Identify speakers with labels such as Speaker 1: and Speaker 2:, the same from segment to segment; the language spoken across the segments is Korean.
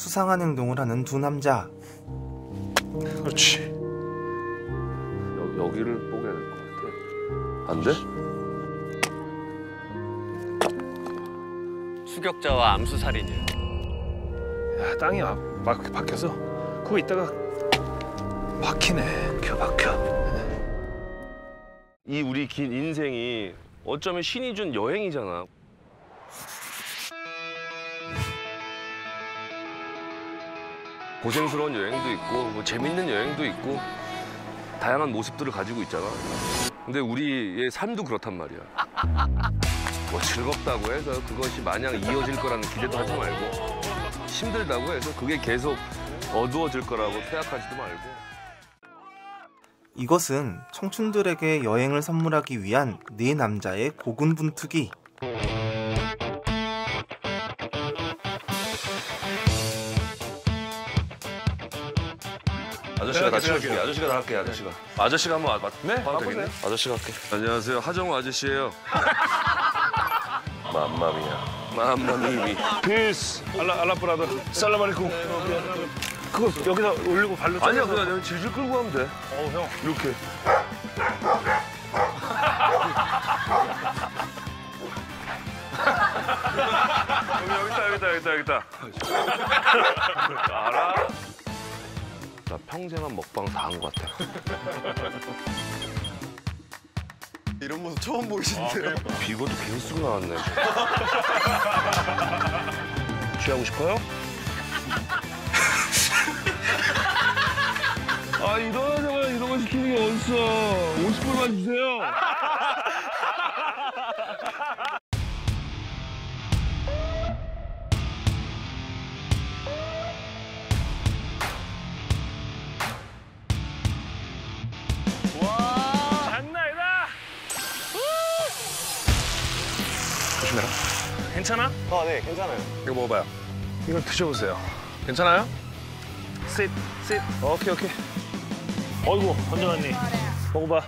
Speaker 1: 수상한 행동을 하는 두 남자.
Speaker 2: 그렇지.
Speaker 3: 여, 여기를 보게 될것 같아. 안 돼?
Speaker 4: 추격자와 암수살인이에요.
Speaker 2: 야, 땅이 막, 막 박혀서 그거 있다가 박히네. 겨 박혀.
Speaker 3: 이 우리 긴 인생이 어쩌면 신이 준 여행이잖아. 고생스러운 여행도 있고 뭐 재밌는 여행도 있고 다양한 모습들을 가지고 있잖아. 근데 우리의 삶도 그렇단 말이야. 뭐 즐겁다고 해서 그것이 마냥 이어질 거라는 기대도 하지 말고 힘들다고 해서 그게 계속 어두워질 거라고 생각하지도 말고.
Speaker 1: 이것은 청춘들에게 여행을 선물하기 위한 네 남자의 고군분투기.
Speaker 3: 아저씨가 다 치워줄게. 아저씨가 다 할게. 아저씨가. 아저씨가 한번 와.
Speaker 2: 네,
Speaker 3: 봐도. 되겠네? 아저씨가 할게. 안녕하세요. 하정우 아저씨예요. Mamma mia. 맘마미미.
Speaker 2: Peace. Allah Allah brother. Salam alaikum. 그거 여기다 올리고 발로
Speaker 3: 아니야. 그냥 내가 질질 끌고 하면 돼.
Speaker 2: 어우 형.
Speaker 3: 이렇게. 여기, 여기 있다, 여기 있다, 여기 있다, 여기 있다. 알아? 나 평생 한 먹방 다 한 것 같아.
Speaker 5: 이런 모습 처음 보이시는데요?
Speaker 3: 비거도 계속 쓰고 나왔네. 취하고 싶어요? 아 이런 거 시키는 게 어딨어. 50불만 주세요.
Speaker 2: 괜찮아?
Speaker 5: 아, 네, 괜찮아요.
Speaker 2: 이거 먹어봐요. 이걸 드셔보세요. 괜찮아요? sit, sit. 오케이, 오케이. 어이구, 언제 왔니? 먹어봐.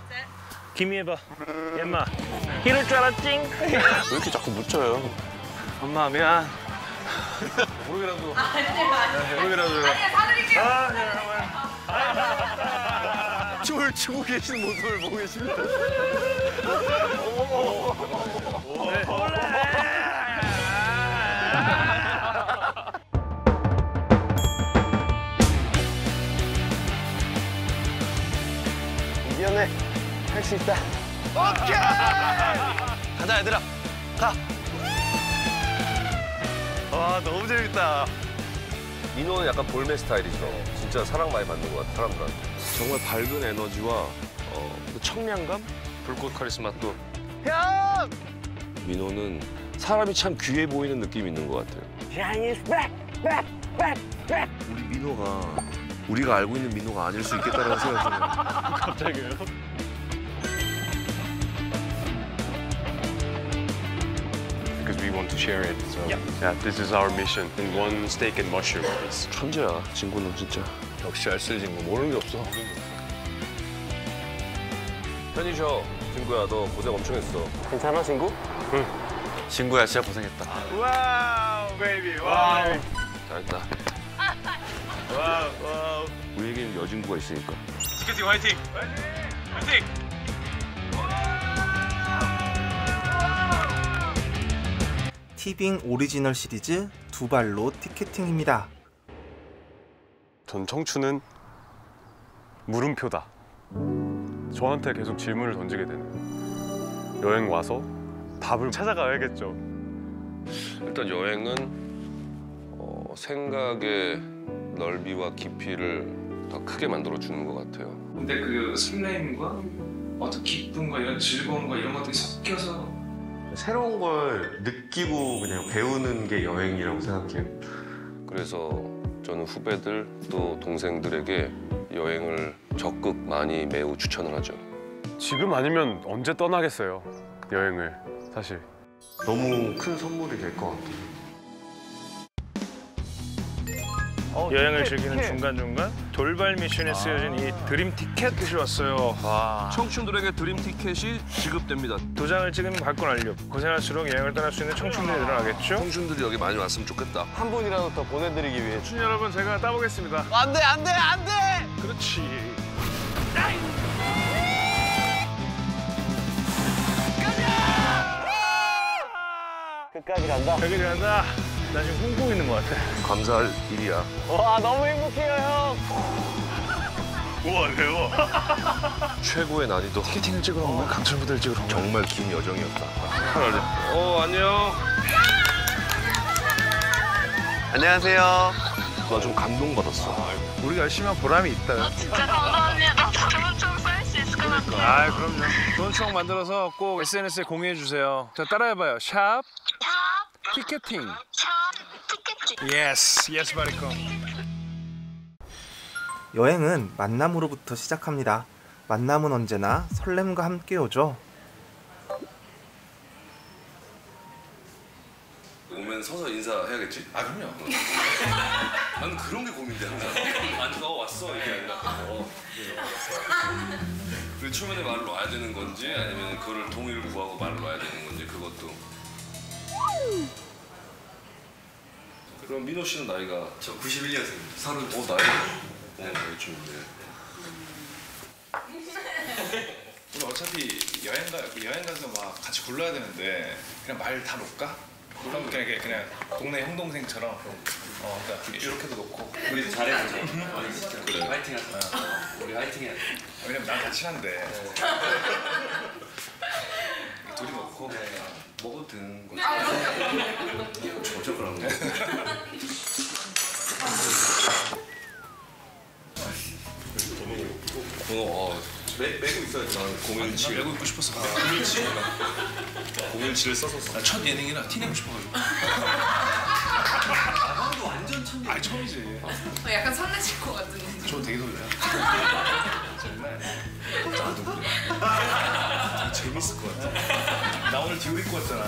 Speaker 2: 김이 해봐. 얘마. 이럴 줄 알았징.
Speaker 5: 왜 이렇게 자꾸 묻혀요?
Speaker 2: 엄마, 미안. 모르게라도. 모르게라도.
Speaker 5: 춤을 추고 계시는 모습을 보고 계십니다. 미안해. 할 수 있다. 오케이! 가자, 얘들아. 가. 와, 너무 재밌다.
Speaker 3: 민호는 약간 볼메 스타일이죠. 진짜 사랑 많이 받는 것 같아 사람들한테. 정말 밝은 에너지와 어, 그 청량감, 불꽃 카리스마 또.
Speaker 5: 형!
Speaker 3: 민호는 사람이 참 귀해 보이는 느낌이 있는 것 같아요. 우리 민호가 우리가 알고 있는 민호가 아닐 수 있겠다는 생각이 들어요.
Speaker 2: 갑자기요?
Speaker 6: Want to share it. So
Speaker 2: Yep.
Speaker 6: yeah, this is our mission. And one steak and mushroom, please.
Speaker 3: 천재야, 친구는 진짜.
Speaker 2: 역시 알쓸 친구 모르는 게 없어.
Speaker 3: 편히 쉬어. 친구야, 너 고생 엄청 했어.
Speaker 5: 괜찮아, 친구?
Speaker 4: 친구야 진짜 고생했다.
Speaker 2: Wow, baby, wow.
Speaker 3: 잘했다.
Speaker 2: Wow, wow.
Speaker 3: 우리에게는 여진구가 있으니까.
Speaker 2: 티켓팅 화이팅! 화이팅!
Speaker 1: 티빙 오리지널 시리즈 두 발로 티켓팅입니다.
Speaker 6: 전 청춘은 물음표다. 저한테 계속 질문을 던지게 되는. 여행 와서 답을 찾아가야겠죠.
Speaker 3: 일단 여행은 어, 생각의 넓이와 깊이를 더 크게 만들어 주는 것 같아요.
Speaker 7: 근데 그 설렘과 어떤 기쁨과 이런 즐거움과 이런 것들이 섞여서
Speaker 8: 새로운 걸 느끼고 그냥 배우는 게 여행이라고 생각해요.
Speaker 3: 그래서 저는 후배들 또 동생들에게 여행을 적극 많이 매우 추천을 하죠.
Speaker 6: 지금 아니면 언제 떠나겠어요. 여행을 사실.
Speaker 8: 너무 큰 선물이 될 것 같아요.
Speaker 2: 여행을 즐기는 중간중간 돌발 미션에 쓰여진 이 드림 티켓이 왔어요.
Speaker 3: 청춘들에게 드림 티켓이 지급됩니다.
Speaker 2: 도장을 찍으면 받고 난료. 고생할수록 여행을 떠날 수 있는 청춘들이 늘어나겠죠?
Speaker 3: 청춘들이 여기 많이 왔으면 좋겠다.
Speaker 5: 한 분이라도 더 보내드리기 위해.
Speaker 2: 청춘 여러분 제가 따보겠습니다.
Speaker 5: 안 돼, 안 돼, 안 돼!
Speaker 2: 그렇지.
Speaker 5: 끝까지 간다.
Speaker 2: 여기 간다. 나 지금 홍보 있는 것 같아.
Speaker 3: 감사할 일이야.
Speaker 5: 와, 너무 행복해요, 형.
Speaker 2: 우와 배워.
Speaker 3: 최고의 난이도.
Speaker 2: 티켓팅을 찍으러 온 거야? 강철 무대를 찍으러 온 거야?
Speaker 3: 정말 긴 여정이었다. 어 안녕.
Speaker 5: 안녕하세요.
Speaker 3: 나 좀 감동받았어.
Speaker 2: 우리가 열심히 한 보람이 있다.
Speaker 9: 진짜 감사합니다. 좋은 추억 쌓일 수 있을 것 같아요.
Speaker 2: 아 그럼요. 좋은 추억 만들어서 꼭 SNS에 공유해 주세요. 자 따라해봐요. 샵
Speaker 9: 샵,
Speaker 2: 티켓팅.
Speaker 9: 샵, 티켓팅.
Speaker 2: Yes yes 바리코.
Speaker 1: 여행은 만남으로부터 시작합니다. 만남은 언제나 설렘과 함께 오죠.
Speaker 3: 오면 서서 인사해야겠지? 아 그럼요. 나는 그런 게 고민돼 항상. 아니 너 왔어 이게 아니라. 어. 그 초면에 말로 와야 되는 건지 아니면 그거를 동의를 구하고 말로 와야 되는 건지 그것도. 그럼 민호 씨는 나이가 저 91년생입니다. 서른. 어 나이. 어 나이 좀 있네.
Speaker 7: 우리 어차피 여행 가 여행 가서 막 같이 굴러야 되는데 그냥 말 다 놓을까? 그럼 그냥 그냥 동네 형 동생처럼 어 그러니까 이렇게도 놓고
Speaker 4: 우리 잘해보자. 그래. 화이팅 하자. 우리 화이팅 해야 돼.
Speaker 7: 왜냐면 난다 친한데 둘이 놓고
Speaker 3: 먹어도 되는 거지. 저저 그런 거. 매, 매고 있어야지. 난 017.
Speaker 7: 외고 있고 싶었어.
Speaker 3: 017을 써서 써.
Speaker 7: 첫 예능이라 티 내고 싶어가지고.
Speaker 4: 형도 완전 천재.
Speaker 7: 아 처음이지.
Speaker 9: 약간 설레실 것 같은데.
Speaker 7: 저 되게 설레요. 정말. 재밌을 것 같아. 나 오늘 디올 입고 왔잖아.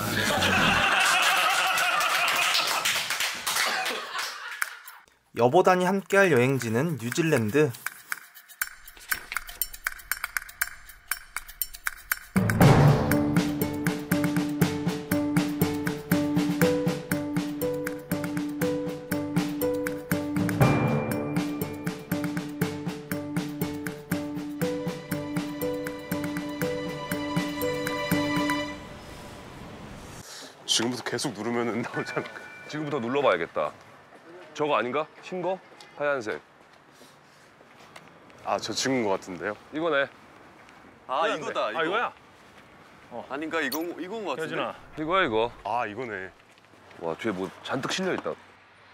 Speaker 1: 여보단이 함께할 여행지는 뉴질랜드.
Speaker 6: 계속 누르면 않을까?
Speaker 3: 지금부터 눌러봐야겠다. 저거 아닌가? 흰 거? 하얀색.
Speaker 6: 아, 저 찍은 것 같은데요.
Speaker 3: 이거네.
Speaker 5: 아, 이거다, 이거.
Speaker 2: 아 이거야?
Speaker 5: 아닌가? 이건, 이건 것 같은데.
Speaker 2: 여진아.
Speaker 3: 이거야 이거.
Speaker 6: 아, 이거네.
Speaker 3: 와 뒤에 뭐 잔뜩 실려 있다.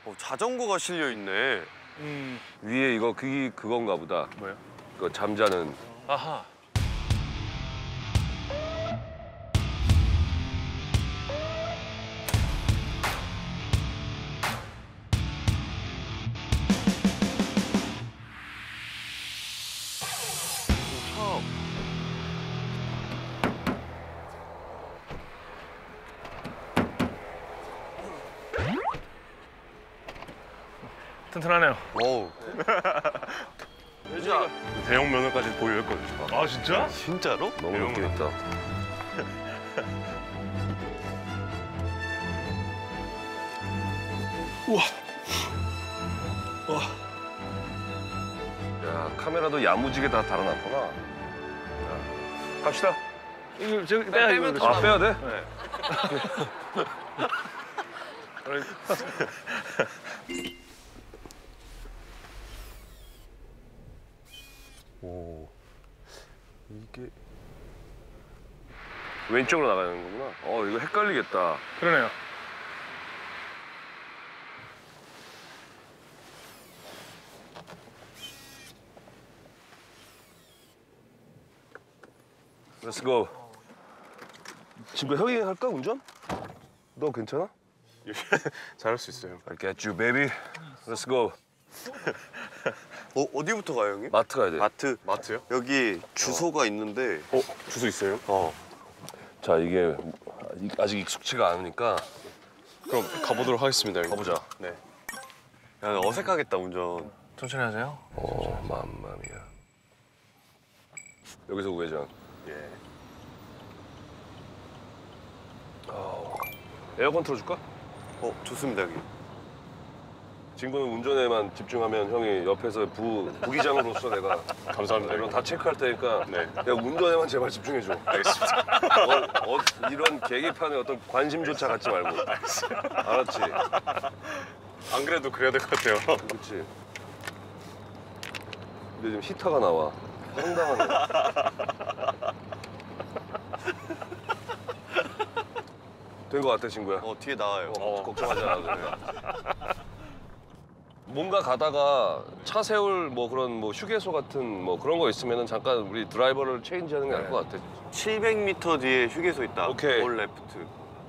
Speaker 5: 어, 자전거가 실려있네.
Speaker 2: 음
Speaker 3: 위에 이거 그게 그건가 보다.
Speaker 2: 뭐야?
Speaker 3: 그 잠자는.
Speaker 2: 아하. 튼튼하네요.
Speaker 5: 어우. 여진아.
Speaker 6: 대형 면허까지 보유했거든요.
Speaker 2: 아 진짜?
Speaker 5: 진짜로?
Speaker 3: 너무 느낌 있다. 야 카메라도 야무지게 다 달아놨구나. 야, 갑시다.
Speaker 2: 이거 저기 빼야 이거.
Speaker 5: 빼면
Speaker 3: 아 빼야 돼?
Speaker 2: 네.
Speaker 6: 오. 이게
Speaker 3: 왼쪽으로 나가는 거구나. 어 이거 헷갈리겠다.
Speaker 2: 그러네요.
Speaker 3: Let's go. 지금 형이 할까 운전? 너 괜찮아?
Speaker 6: 잘할 수 있어요.
Speaker 3: I get you, baby. Let's go.
Speaker 5: 어, 어디부터 가요, 형님?
Speaker 3: 마트 가야 돼.
Speaker 5: 마트.
Speaker 6: 마트요?
Speaker 5: 여기 주소가 있는데.
Speaker 6: 어, 주소 있어요?
Speaker 5: 어.
Speaker 3: 자 이게 아직 익숙치가 않으니까
Speaker 6: 그럼 가보도록 하겠습니다. 형님.
Speaker 3: 가보자.
Speaker 6: 네. 야 어색하겠다 운전.
Speaker 2: 천천히 하세요.
Speaker 3: 어, 맘마미야. 여기서 우회전.
Speaker 6: 예.
Speaker 3: 에어컨 틀어줄까?
Speaker 6: 어 좋습니다 여기.
Speaker 3: 친구는 운전에만 집중하면 형이 옆에서 부, 부기장으로서 내가
Speaker 6: 감사합니다.
Speaker 3: 이런 다 체크할 테니까
Speaker 6: 네.
Speaker 3: 내가 운전에만 제발 집중해줘.
Speaker 6: 알겠습니다.
Speaker 3: 어, 어, 이런 계기판에 어떤 관심조차 갖지 말고. 알았지?
Speaker 6: 안 그래도 그래야 될 것 같아요.
Speaker 3: 그렇지. 근데 지금 히터가 나와. 황당하네. 된거 같아 친구야.
Speaker 6: 어 뒤에 나와요.
Speaker 3: 어, 걱정하지 않아도 돼. 뭔가 가다가 차 세울 뭐 그런 뭐 휴게소 같은 뭐 그런 거 있으면은 잠깐 우리 드라이버를 체인지하는 게 나을 것 같아.
Speaker 6: 700m 뒤에 휴게소 있다.
Speaker 3: 오케이.
Speaker 6: 올 레프트.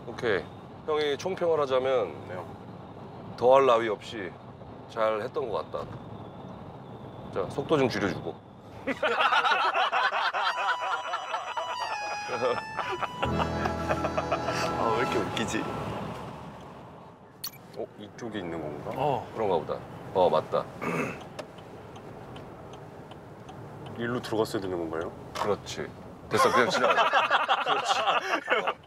Speaker 3: 오케이. 형이 총평을 하자면
Speaker 6: 네.
Speaker 3: 더할 나위 없이 잘 했던 것 같다. 자, 속도 좀 줄여주고.
Speaker 6: 아왜 이렇게 웃기지? 어 이쪽에 있는 건가?
Speaker 2: 어.
Speaker 3: 그런가 보다. 어, 맞다.
Speaker 6: 일로 들어갔어야 되는 건가요?
Speaker 3: 그렇지. 됐어, 그냥 지나가자.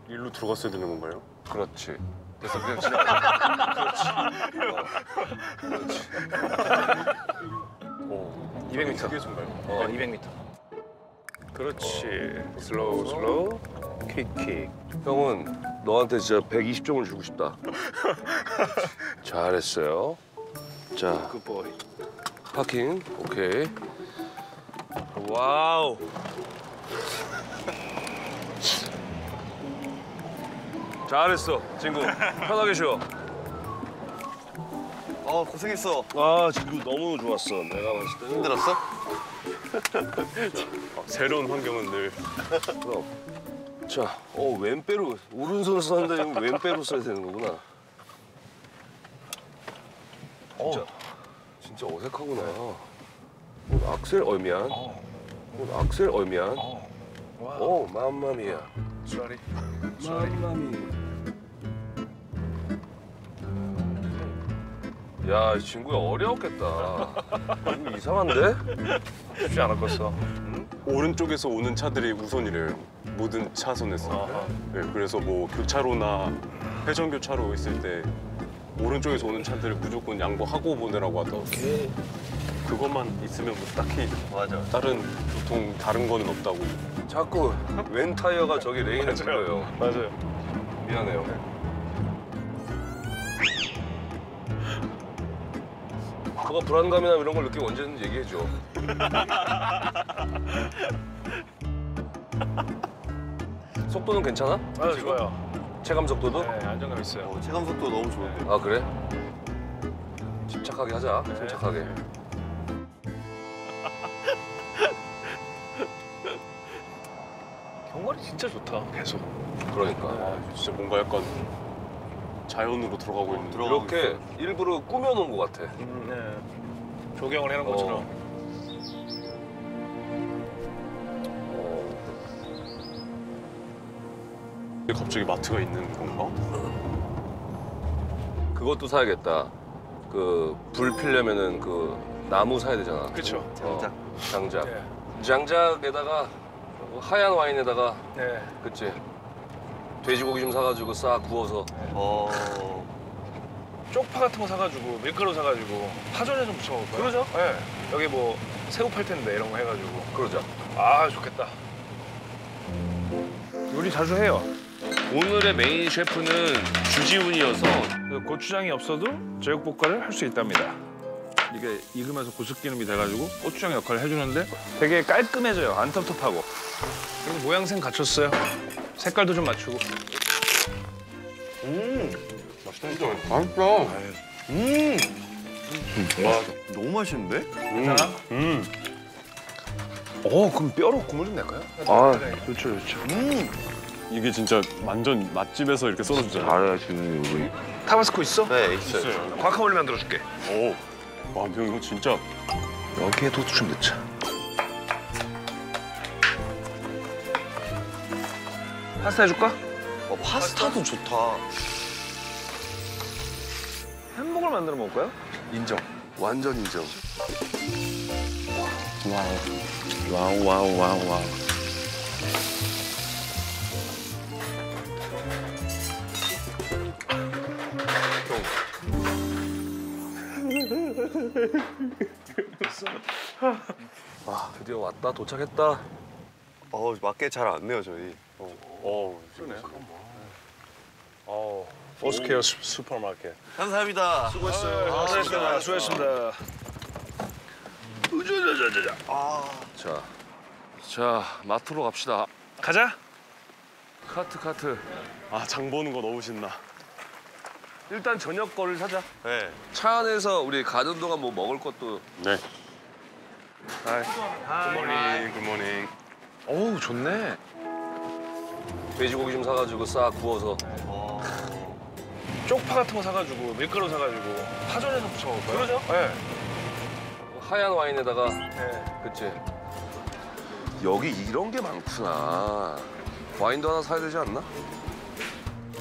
Speaker 6: 일로 들어갔어야 되는 건가요?
Speaker 3: 그렇지. 됐어, 그냥 지나가자. 그렇지. 어, 그렇지.
Speaker 6: 어
Speaker 2: 200m.
Speaker 6: 휴게소인가요?
Speaker 2: 어, 200m. 그렇지. Slow slow. Quick quick.
Speaker 3: 형은 너한테 진짜 120점을 주고 싶다. 잘했어요. 자,
Speaker 2: good
Speaker 3: boy. Parking. 오케이.
Speaker 2: 와우.
Speaker 3: 잘했어, 친구. 편하게 쉬어.
Speaker 6: 어 고생했어.
Speaker 3: 아, 친구 너무 좋았어. 내가 봤을 때는.
Speaker 6: 힘들었어?
Speaker 3: 어,
Speaker 6: 새로운 환경은 늘
Speaker 3: 그럼. 자, 어 왼배로 오른손을 썼는데 왼배로 써야 되는 거구나. 진짜, 진짜 어색하구나. 어, 악셀 어 미안. 어, 악셀 어 미안. 어, 맘마미야.
Speaker 2: 쏘리.
Speaker 3: 맘마미. 야, 이 친구야 어려웠겠다. 이거 이상한데?
Speaker 2: 쉽지 않았겠어.
Speaker 6: 오른쪽에서 오는 차들이 우선이래요. 모든 차선에서. 네, 그래서 뭐 교차로나 회전 교차로 있을 때 오른쪽에서 오는 차들을 무조건 양보하고 보내라고 하더라고요. 그것만 있으면 뭐 딱히
Speaker 3: 맞아.
Speaker 6: 다른 보통 다른 거는 없다고.
Speaker 3: 자꾸 왼 타이어가 저기 레인을 틀려요.
Speaker 2: 맞아요.
Speaker 3: 미안해요. 그거 불안감이나 이런 걸 느끼면 언제든지 얘기해줘. 속도는 괜찮아?
Speaker 2: 아, 좋아요.
Speaker 3: 체감 속도도?
Speaker 2: 네, 안정감 있어요.
Speaker 6: 체감 속도 너무 좋은데.
Speaker 3: 아 그래? 침착하게 하자. 침착하게.
Speaker 2: 경관이 진짜 좋다. 계속.
Speaker 3: 그러니까
Speaker 6: 아, 진짜 뭔가 약간 자연으로 들어가고 있는.
Speaker 3: 이렇게 일부러 꾸며놓은 것 같아.
Speaker 2: 음, 네. 조경을 해놓은
Speaker 3: 어.
Speaker 2: 것처럼.
Speaker 6: 갑자기 마트가 있는 건가?
Speaker 3: 그것도 사야겠다. 그 불 피려면은 그 나무 사야 되잖아.
Speaker 2: 그쵸.
Speaker 3: 장작. 장작.
Speaker 2: 네.
Speaker 3: 장작에다가 하얀 와인에다가
Speaker 2: 네.
Speaker 3: 그치 돼지고기 좀 사가지고 싹 구워서
Speaker 6: 어.
Speaker 2: 쪽파 같은 거 사가지고 밀가루 사가지고 파전에 좀 부쳐먹을까요?
Speaker 3: 그러죠.
Speaker 2: 네. 여기 뭐 새우 팔 텐데 이런 거 해가지고.
Speaker 3: 그러자.
Speaker 2: 아 좋겠다. 요리 자주 해요. 오늘의 메인 셰프는 주지훈이어서 그 고추장이 없어도 제육볶음을 할수 있답니다. 이게 익으면서 고슬기름이 돼가지고 고추장 역할을 해주는데 되게 깔끔해져요. 안 텁텁하고. 그리고 모양새 갖췄어요. 색깔도 좀 맞추고.
Speaker 6: 맛있다.
Speaker 5: 너무 맛있는데?
Speaker 2: 괜찮아?
Speaker 6: 음.
Speaker 2: 어 그럼 뼈로 국물 좀 낼까요? 아 좋죠 좋죠.
Speaker 6: 이게 진짜 완전 맛집에서 이렇게 썰어주잖아.
Speaker 3: 알아야 지금 우리
Speaker 2: 타바스코 있어?
Speaker 5: 네 있어요.
Speaker 6: 있어요.
Speaker 2: 과카몰리 만들어 줄게.
Speaker 6: 오. 와, 형 이거 진짜
Speaker 2: 여기에 도수 좀 넣자. 파스타 해줄까?
Speaker 5: 어, 파스타도 좋다.
Speaker 2: 햄버거를 만들어 먹을까요?
Speaker 3: 인정. 완전 인정.
Speaker 2: Wow wow wow wow. 와
Speaker 3: 드디어 왔다 도착했다.
Speaker 8: 어 맞게 잘 왔네요 저희.
Speaker 6: 어, 그러네.
Speaker 2: 어, Four Square 슈- 슈퍼마켓.
Speaker 5: 감사합니다.
Speaker 2: 수고했어요. 아, 수고했습니다. 수고했습니다. 으자자자자자.
Speaker 3: 자, 자 마트로 갑시다.
Speaker 2: 가자.
Speaker 3: 카트 카트.
Speaker 6: 아, 장 보는 거 너무 신나.
Speaker 3: 일단 저녁 거를 사자.
Speaker 8: 네.
Speaker 3: 차 안에서 우리 가는 동안 뭐 먹을 것도.
Speaker 6: 네. Hi. Good morning, good morning.
Speaker 2: 어우 좋네.
Speaker 3: 돼지고기 좀 사가지고 싹 구워서.
Speaker 2: 쪽파 같은 거 사가지고 밀가루 사가지고 파전에서 부쳐 먹을까요? 그러죠. 네.
Speaker 3: 하얀 와인에다가.
Speaker 2: 네.
Speaker 3: 그치. 여기 이런 게 많구나. 와인도 하나 사야 되지 않나?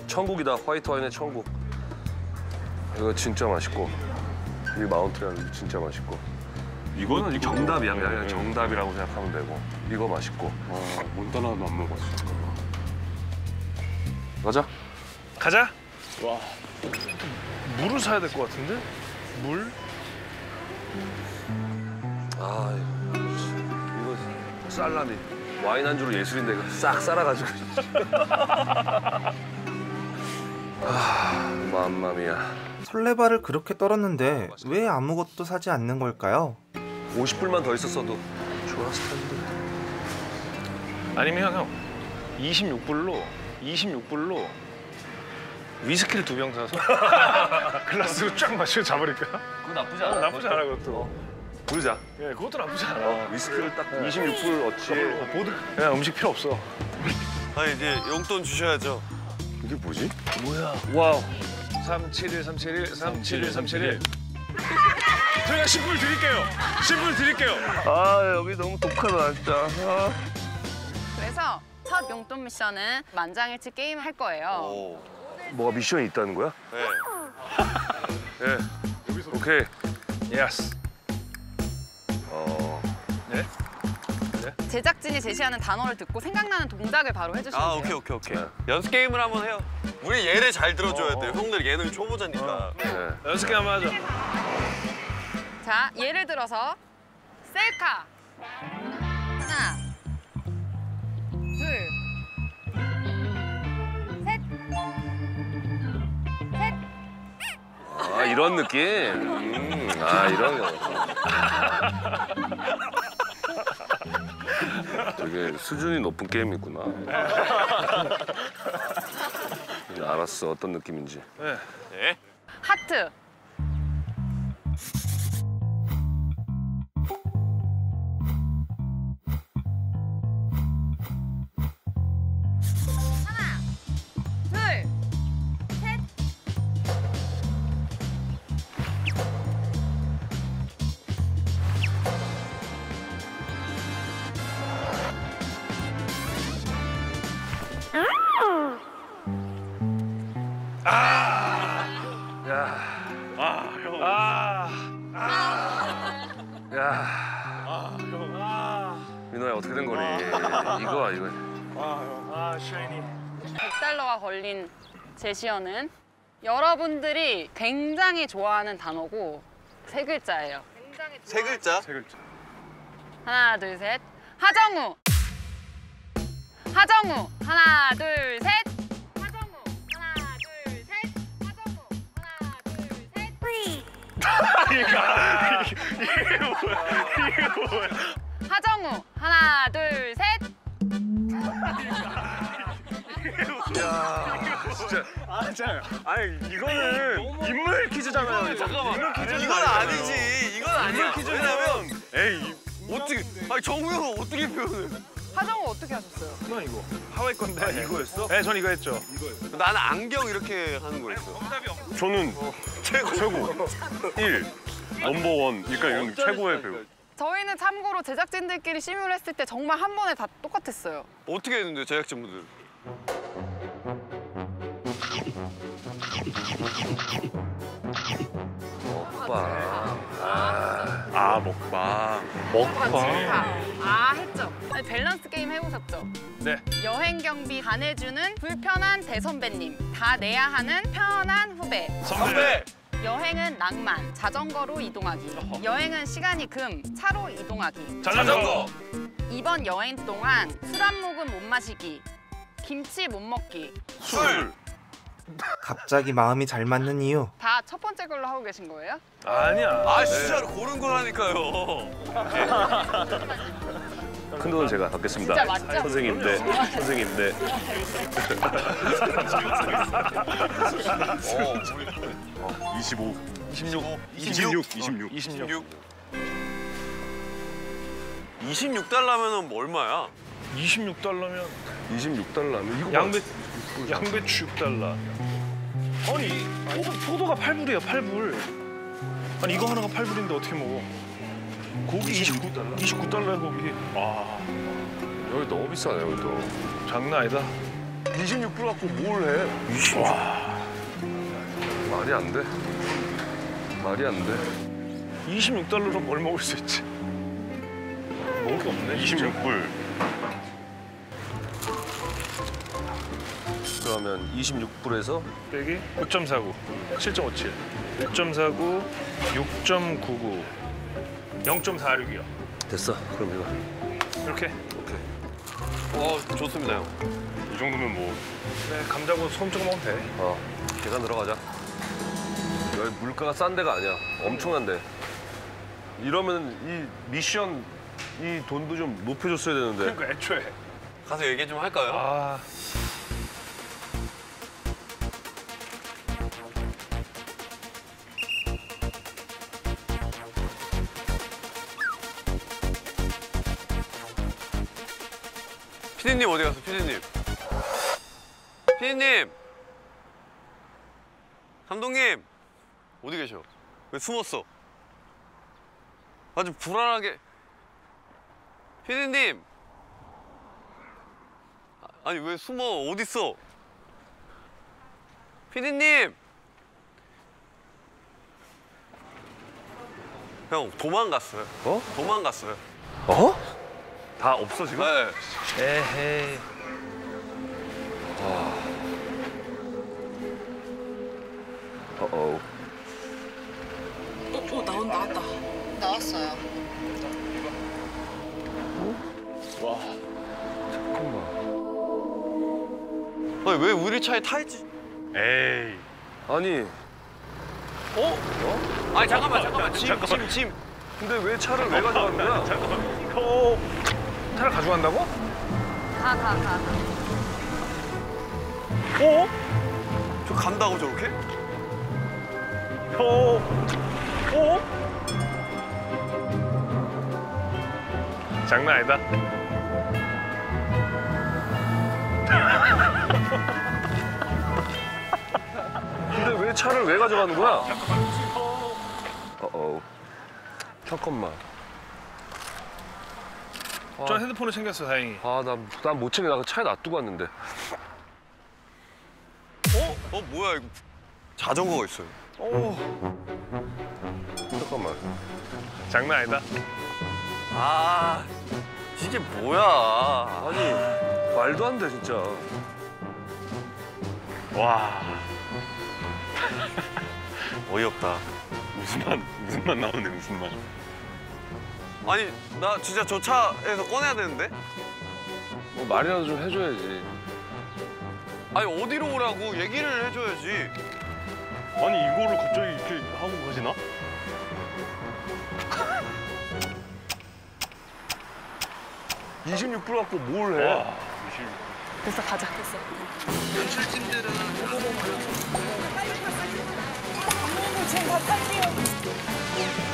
Speaker 3: 천국이다. 화이트 와인의 천국. 이거 진짜 맛있고. 이 마운트리안 진짜 맛있고. 이거는 정답이야. 그냥
Speaker 6: 네.
Speaker 3: 정답이라고 생각하면 되고. 이거 맛있고.
Speaker 6: 아, 몬타나도 안 먹었어.
Speaker 3: 가자.
Speaker 2: 가자. 와. 물을 사야 될 것 같은데? 물?
Speaker 3: 아 이거 살라미 와인 안주로 예술인데 이거 싹 썰어가지고 아 맘마미야
Speaker 1: 설레발을 그렇게 떨었는데 왜 아무것도 사지 않는 걸까요?
Speaker 3: 50불만 더 있었어도 좋았을 텐데
Speaker 2: 아니면 형 26불로 26불로 위스키를 두 병 사서 글라스로 쫙 마시고 자버릴까?
Speaker 3: 그거 나쁘지
Speaker 2: 어, 나쁘지 않아 그것도.
Speaker 3: 부르자
Speaker 2: 예, 그것도 나쁘지 않아.
Speaker 3: 어, 위스키를 딱 26불 어치
Speaker 2: 어, 보드. 야, 음식 필요 없어.
Speaker 5: 아 이제 용돈 주셔야죠.
Speaker 6: 이게 뭐지?
Speaker 2: Wow. 371 371 371 371. 저희가 10불 드릴게요. 10불 드릴게요.
Speaker 3: 아 여기 너무 독하다 진짜 아.
Speaker 10: 그래서 첫 용돈 미션은 만장일치 게임 할 거예요.
Speaker 5: 오.
Speaker 3: 뭐가 미션이 있다는 거야?
Speaker 5: 네.
Speaker 3: 예 오케이
Speaker 2: yes.
Speaker 3: 어
Speaker 10: 제작진이 제시하는 단어를 듣고 생각나는 동작을 바로 해주시면
Speaker 5: 아
Speaker 10: 돼요.
Speaker 5: 오케이 오케이 오케이.
Speaker 3: 네.
Speaker 5: 연습 게임을 한번 해요. 우리 얘를 잘 들어줘야
Speaker 2: 어,
Speaker 5: 돼요.
Speaker 2: 어.
Speaker 5: 형들 얘는 초보자니까.
Speaker 3: 네.
Speaker 2: 연습 게임 한번 하죠.
Speaker 10: 자, 예를 들어서 셀카. 하나, 둘, 셋, 셋.
Speaker 3: 아 이런 느낌 음, 아 이런 거 되게 수준이 높은 게임이구나 알았어 어떤 느낌인지
Speaker 2: 네.
Speaker 5: 네.
Speaker 10: 하트. 제시어는 여러분들이 굉장히 좋아하는 단어고 세 글자예요.
Speaker 5: 세 글자.
Speaker 6: 세 글자.
Speaker 10: 하나, 둘, 셋. 하정우. 하정우. 하나, 둘, 셋. 하정우. 하나, 둘, 셋. 하정우. 하나, 둘, 셋. 하정우. 하나, 둘, 셋.
Speaker 2: 아, 진짜. 아니, 이거는 인물 퀴즈잖아요. 잠깐만. 인물 퀴즈.
Speaker 5: 이건 아니지. 이건 아니야. 왜냐면
Speaker 2: 에이,
Speaker 5: 어떻게 아니 정우 형은 어떻게 표현을?
Speaker 10: 하정우 어떻게 하셨어요?
Speaker 2: 이건 이거. 하와이 건데. 아, 이거였어? 네, 전 이거 했죠.
Speaker 5: 나는 안경 이렇게 하는 거였어.
Speaker 6: 저는 최고. 최고. 1. 넘버원. 그러니까 이런 최고의 배우.
Speaker 10: 저희는 참고로 제작진들끼리 시뮬 했을 때 정말 한 번에 다 똑같았어요.
Speaker 5: 어떻게 했는데 제작진분들?
Speaker 3: 먹방.
Speaker 2: 아 먹방. 먹방.
Speaker 10: 아 했죠. 아니, 밸런스 게임 해보셨죠?
Speaker 2: 네.
Speaker 10: 여행 경비 다 내주는 불편한 대선배님, 다 내야 하는 편한 후배.
Speaker 2: 선배.
Speaker 10: 여행은 낭만, 자전거로 이동하기. 여행은 시간이 금, 차로 이동하기.
Speaker 2: 자전거.
Speaker 10: 이번 여행 동안 술 한 모금 못 마시기. 김치 못 먹기.
Speaker 2: 술.
Speaker 1: 갑자기 마음이 잘 맞는 이유
Speaker 10: 다 첫 번째 걸로 하고 계신 거예요?
Speaker 2: 아니야.
Speaker 5: 아 진짜로 고른 거라니까요.
Speaker 3: 큰 돈은 제가 받겠습니다.
Speaker 10: 진짜 맞죠?
Speaker 3: 선생님, 네. 선생님, 네.
Speaker 5: 어,
Speaker 6: 25.
Speaker 2: 26.
Speaker 6: 26. 26.
Speaker 2: 26.
Speaker 5: 26달러면은 뭐 얼마야?
Speaker 2: 26달러면
Speaker 3: 26달러면 이거
Speaker 2: 양배 양배추 6달러. 아니 포도, 포도가 8불이에요 8불. 아니 이거 하나가 8불인데 어떻게 먹어? 고기 29달러. 29달러야 고기. 와
Speaker 3: 여기 너무 비싸네 여기도.
Speaker 2: 장난 아니다.
Speaker 3: 26불 갖고 뭘 해? 20. 와. 말이 안 돼. 말이 안 돼.
Speaker 2: 26달러로 뭘 먹을 수 있지? 먹을 게 없네.
Speaker 6: 26불.
Speaker 3: 그러면 26불에서
Speaker 2: 빼기 9.49, 7.57, 6.49, 6.99, 0.46이요.
Speaker 3: 됐어. 그럼 이거.
Speaker 2: 이렇게.
Speaker 3: 오케이.
Speaker 5: 어 좋습니다 형.
Speaker 6: 이 정도면 뭐
Speaker 2: 네, 감자고 소금 조금 먹으면 돼.
Speaker 3: 어, 계산 들어가자. 여기 물가가 싼 데가 아니야. 엄청난데. 이러면 이 미션 이 돈도 좀 높여줬어야 되는데.
Speaker 2: 그러니까 애초에.
Speaker 5: 가서 얘기 좀 할까요?
Speaker 2: 아.
Speaker 5: 피디님 어디 갔어 피디님? 피디님. 감독님 어디 계셔? 왜 숨었어? 아주 불안하게. 피디님. 아, 아니 왜 숨어? 어디 있어? 피디님. 형 도망갔어요.
Speaker 3: 어?
Speaker 5: 도망갔어요.
Speaker 3: 어? 다 없어 지금?
Speaker 5: 네.
Speaker 2: 에헤이.
Speaker 3: 어어.
Speaker 9: 어, 어 나온 나왔다. 나왔어요.
Speaker 3: 잠깐만.
Speaker 5: 아니 왜 우리 차에 타 있지?
Speaker 6: 에이.
Speaker 3: 아니
Speaker 5: 아니 잠깐만 잠깐만 짐짐 짐.
Speaker 3: 근데 왜 차를 왜 가져가는 거야?
Speaker 2: 어. 차를 가져간다고?
Speaker 10: 가, 가, 가. 가.
Speaker 2: 어?
Speaker 5: 저 간다고 저렇게?
Speaker 2: 어? 어? 장난 아니다.
Speaker 3: 근데 왜 차를 왜 가져가는 거야? 어 어. 잠깐만.
Speaker 2: 저 핸드폰을 챙겼어 다행히.
Speaker 3: 아나난못 챙겨 나 차에 놔두고 왔는데.
Speaker 5: 어? 어 뭐야 이거 자전거가 있어요.
Speaker 2: 오.
Speaker 3: 잠깐만.
Speaker 2: 장난 아니다.
Speaker 5: 아 이게 뭐야?
Speaker 3: 아니 말도 안 돼 진짜.
Speaker 6: 와.
Speaker 5: 어이없다.
Speaker 6: 웃음만 웃음만 나오네 웃음만.
Speaker 5: 아니 나 진짜 저 차에서 꺼내야 되는데?
Speaker 3: 뭐 말이라도 좀 해줘야지.
Speaker 5: 아니 어디로 오라고 얘기를 해줘야지.
Speaker 6: 아니 이거를 갑자기 이렇게 하고 가시나?
Speaker 3: (26불) 갖고 뭘 해?
Speaker 9: 됐어 가자 됐어.
Speaker 5: 아니 왜 우리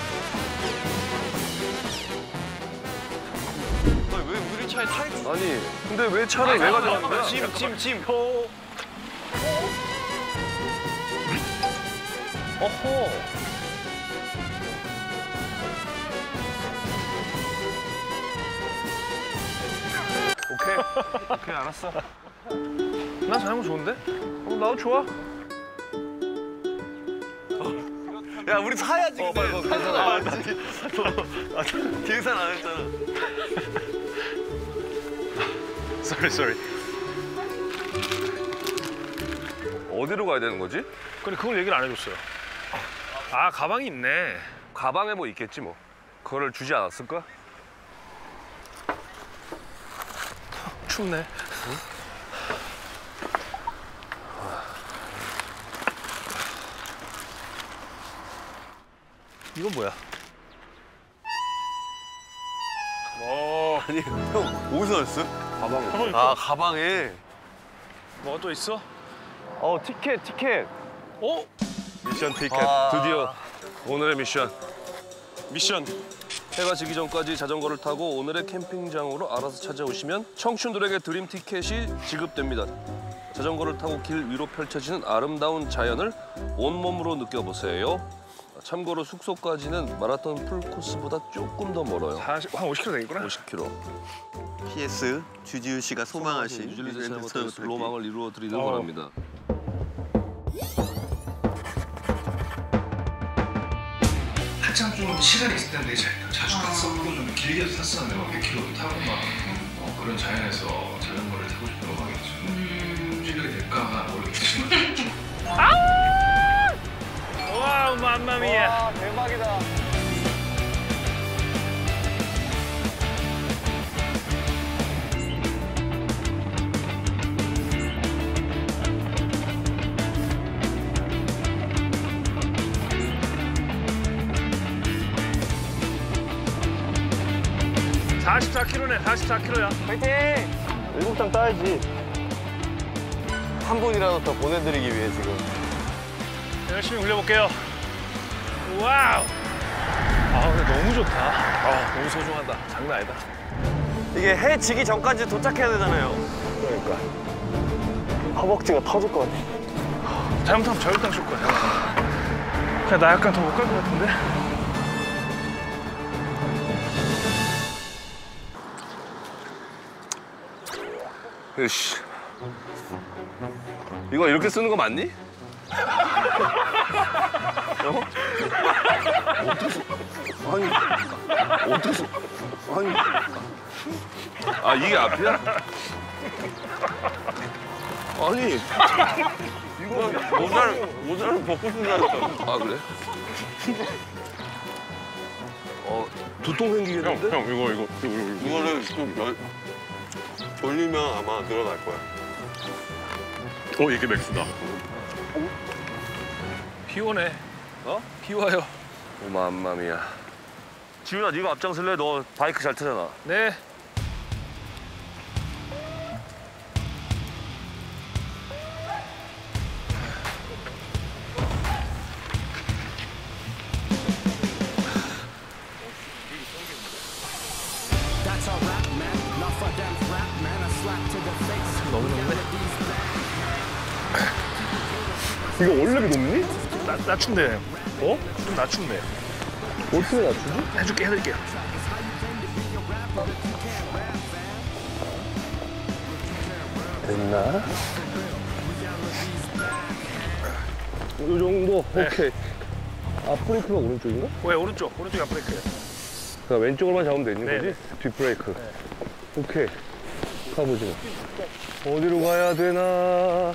Speaker 5: 차에 타 있지?
Speaker 3: 아니 근데 왜 차를 왜 가져가는 거야?
Speaker 5: 짐 짐 짐.
Speaker 2: 어허.
Speaker 3: 오케이 오케이 알았어.
Speaker 2: 나 자전거 좋은데? 어, 나도 좋아.
Speaker 5: 야 우리 타야지.
Speaker 3: 어, 빨리 거
Speaker 5: 근데.
Speaker 3: 괜찮아.
Speaker 5: 아, 나 지- 아, 계산 안 했잖아.
Speaker 2: Sorry, sorry.
Speaker 3: 어디로 가야 되는 거지?
Speaker 2: 근데 그걸 얘기를 안 해줬어요. 아, 가방이 있네.
Speaker 3: 가방에 뭐 있겠지 뭐. 그거를 주지 않았을까?
Speaker 2: 춥네. 이건 뭐야? 어,
Speaker 5: 아니 형 어디서 났어?
Speaker 2: 가방.
Speaker 5: 아 가방에.
Speaker 2: 뭐가 또 있어?
Speaker 3: 어 티켓 티켓.
Speaker 2: 어?
Speaker 3: 미션 티켓
Speaker 5: 아.
Speaker 3: 드디어 오늘의 미션.
Speaker 2: 미션.
Speaker 3: 해가 지기 전까지 자전거를 타고 오늘의 캠핑장으로 알아서 찾아오시면 청춘들에게 드림 티켓이 지급됩니다. 자전거를 타고 길 위로 펼쳐지는 아름다운 자연을 온몸으로 느껴보세요. 참고로 숙소까지는 마라톤 풀코스보다 조금 더 멀어요.
Speaker 2: 40, 한 50km 되겠구나.
Speaker 3: 50km.
Speaker 5: PS 주지우 씨가 소망하신
Speaker 3: 뉴질랜드 로망을 이루어 드리는
Speaker 2: 어.
Speaker 3: 거랍니다.
Speaker 7: 한참 좀 시간이 있을 때는 되게 자, 자주 갔었고 좀 길게 탔었는데 막 100km도 타고 막 어, 그런 자연에서 자전거를 타고 싶은 거 막이죠. 실력이 될까 모르겠지만
Speaker 2: 와우, 맘마미야.
Speaker 5: 대박이다.
Speaker 2: 사 44km네, 44km야.
Speaker 5: 일곱 장 따야지. 한 분이라도 더 보내드리기 위해 지금.
Speaker 2: 열심히 굴려볼게요. Wow. 아, 근데 너무 좋다. 아, 너무 소중하다. 장난 아니다.
Speaker 5: 이게 해 지기 전까지 도착해야 되잖아요.
Speaker 2: 그러니까.
Speaker 5: 허벅지가 터질 것 같아.
Speaker 2: 잘못하면 저혈당 올 거야. 그냥 나 약간 더 못 갈 것 같은데?
Speaker 3: 으씨. 이거 이렇게 쓰는 거 맞니? 어? 아니, 어떻게, 아니. 아, 이게 앞이야? 아니. 이거
Speaker 5: 모자를 모자를 벗고 쓴다 했어.
Speaker 3: 아, 그래? 어, 두통 생기겠는데?
Speaker 6: 이거 이거 이거 이거.
Speaker 5: 이거를 좀 열, 돌리면 아마 늘어날 거야.
Speaker 6: 어 이게 맥스다.
Speaker 2: 비 오네. 어? 비 와요.
Speaker 3: 오마마미야. 지훈아, 네가 앞장설래? 너 바이크 잘 타잖아.
Speaker 2: 네. 너무 높네.
Speaker 3: 이거 원래 높니?
Speaker 2: 나, 낮춘대. 어? 좀 낮춘대.
Speaker 3: 어떻게 낮추지?
Speaker 2: 해줄게, 해드릴게요.
Speaker 3: 됐나? 이 정도? 오케이. 앞브레이크가 오른쪽인가?
Speaker 2: 왜 오른쪽? 오른쪽이 앞브레이크예요.
Speaker 3: 그러니까 왼쪽으로만 잡으면 되는
Speaker 2: 네,
Speaker 3: 거지? 뒷브레이크. 오케이. 가보지 뭐. 어디로 가야 되나?